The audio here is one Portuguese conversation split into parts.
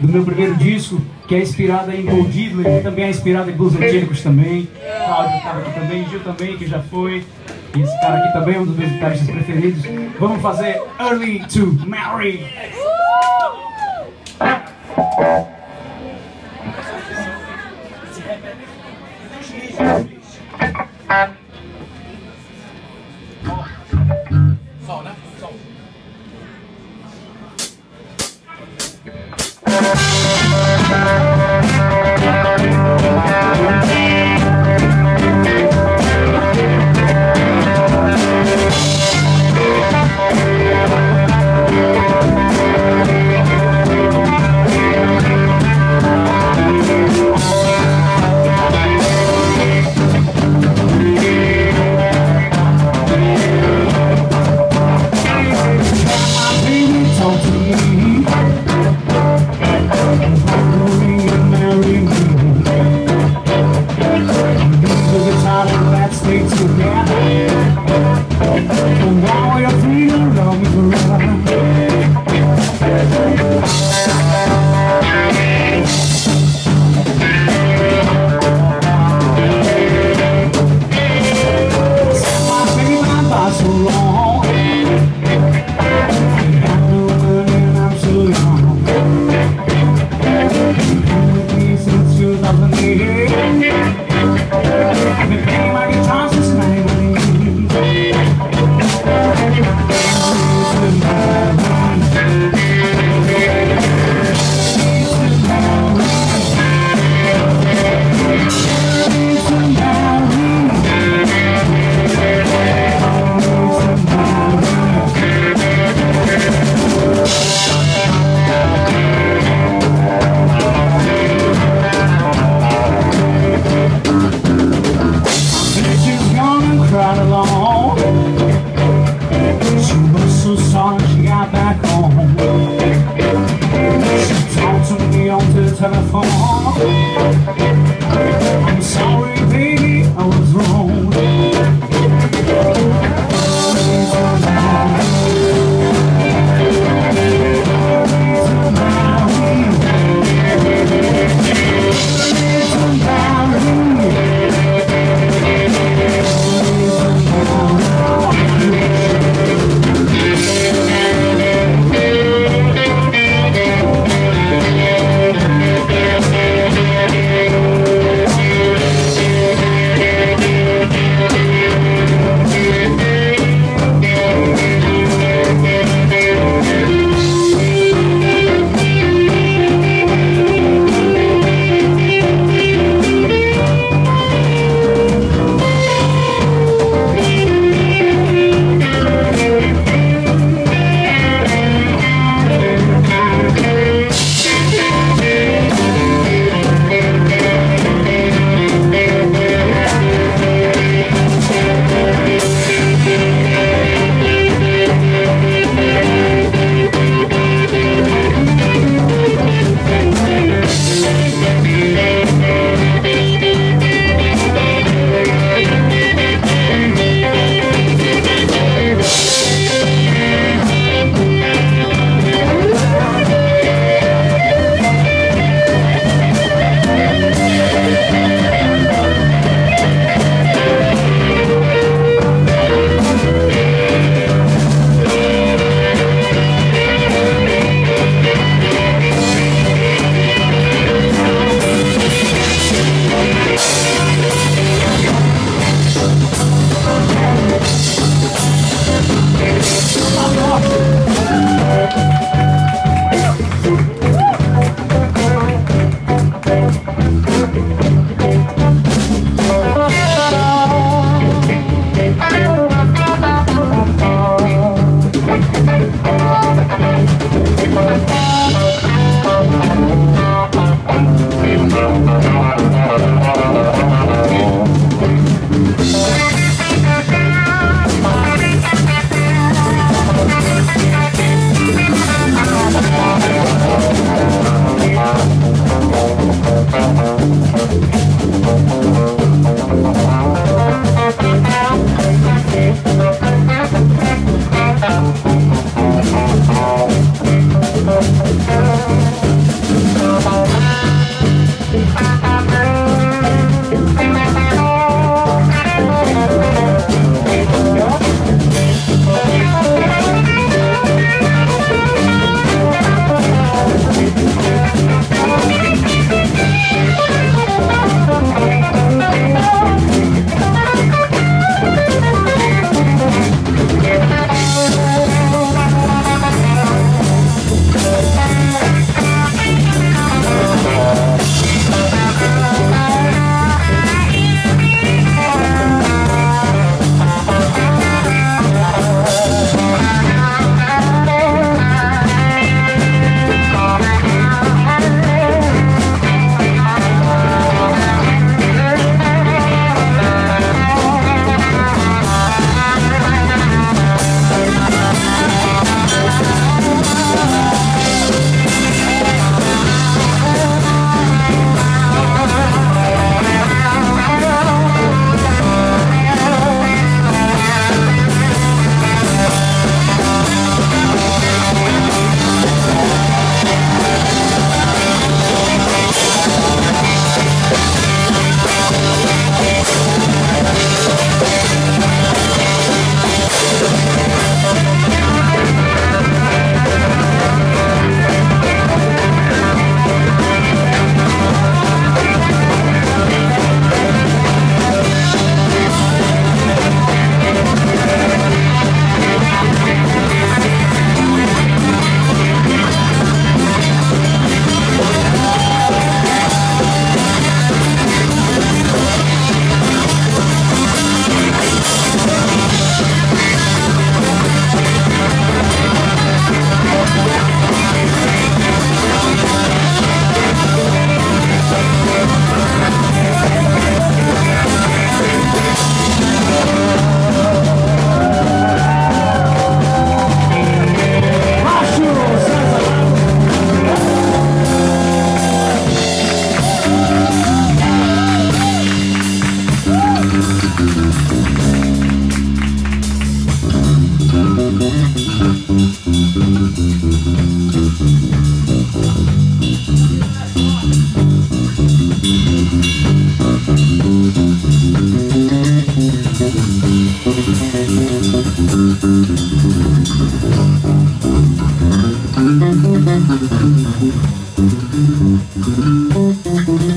do meu primeiro disco, que é inspirada em Gold Diddley, também é inspirada em blues angélicos também. Cláudio estava aqui também, Gil também, que já foi. E esse cara aqui também é um dos meus guitarristas preferidos. Vamos fazer Early to Marry.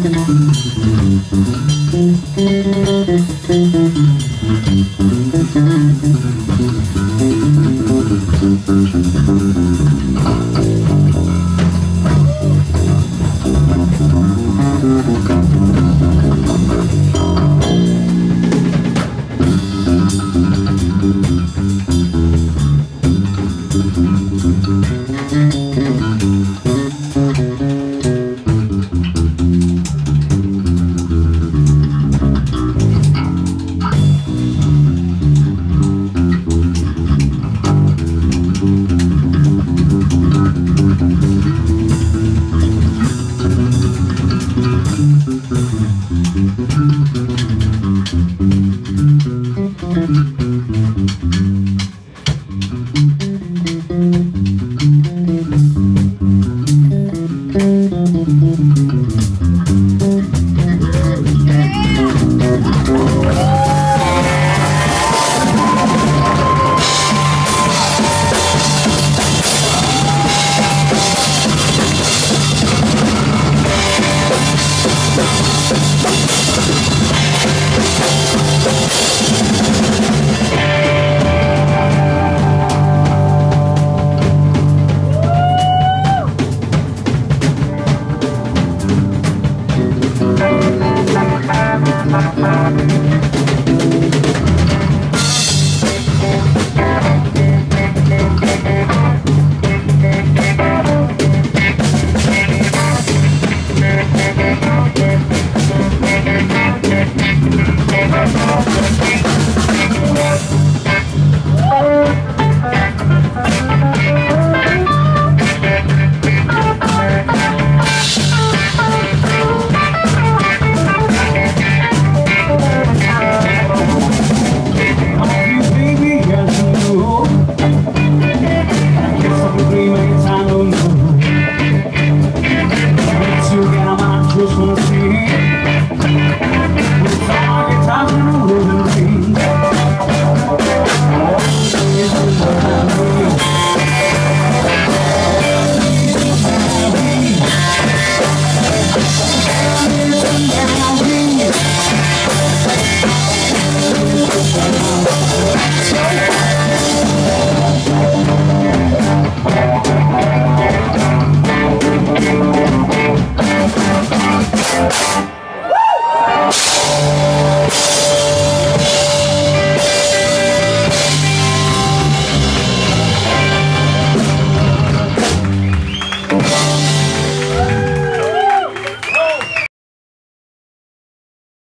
Thank you.